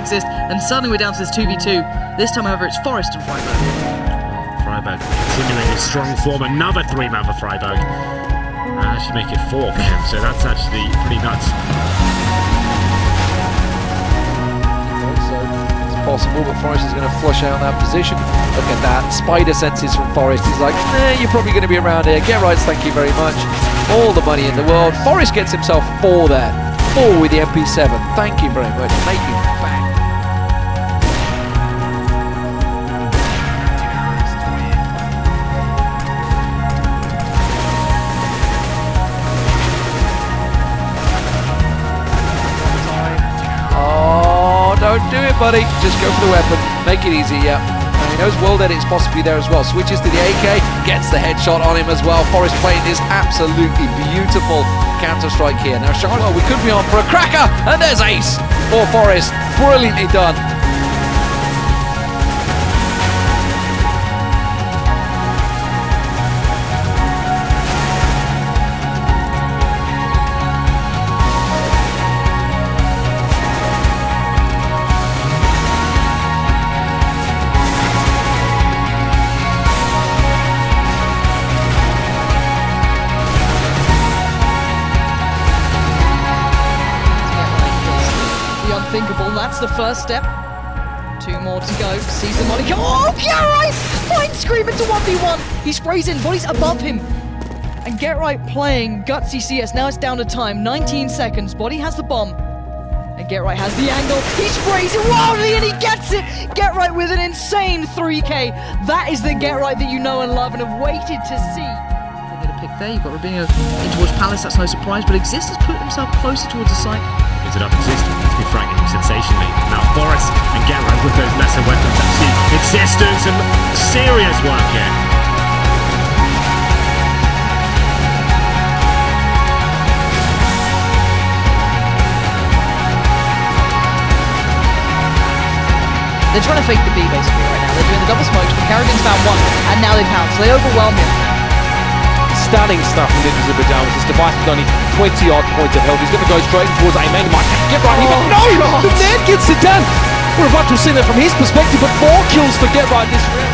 assist, and suddenly we're down to this 2v2. This time, however, it's Forest and Friberg. Friberg continuing his strong form. Another three man for Friberg. And actually make it four for him, so that's actually pretty nuts. So it's possible, but Forest is going to flush out that position. Look at that. Spider senses from Forest. He's like, eh, you're probably going to be around here. Get right, thank you very much. All the money in the world. Forest gets himself four there. Four with the MP7. Thank you very much. Making back. Buddy. Just go for the weapon. Make it easy, yeah. And he knows WorldEdit's possibly there as well. Switches to the AK, gets the headshot on him as well. Forest playing this absolutely beautiful counter-strike here. Now, Charlotte, we could be on for a cracker, and there's Ace for Forest. Brilliantly done. Unthinkable, that's the first step. Two more to go. Sees the money. Oh, get right! Finds Scream into 1v1. He sprays in, body's above him. And Get Right playing gutsy CS. Now it's down to time. 19 seconds. Body has the bomb. And Get Right has the angle. He sprays it wildly and he gets it. Get Right with an insane 3k. That is the Get Right that you know and love and have waited to see. There. You've got Rubinho in towards Palace. That's no surprise. But Xizt has put himself closer towards the site. Gives it up Xizt. Let's be frank, sensationally. Now Boris and Gerard with those lesser weapons actually Xizt doing some serious work here. They're trying to fake the B basically right now. They're doing the double smokes, but Carradine's found one, and now they pound, so they overwhelm him. Stunning stuff from Ninjas of Pajamas. His device with only 20 odd points of health. He's going to go straight towards Amen. Might get right here, but oh, no! The man gets it done. We're about to see that from his perspective, but four kills for Get Right this round.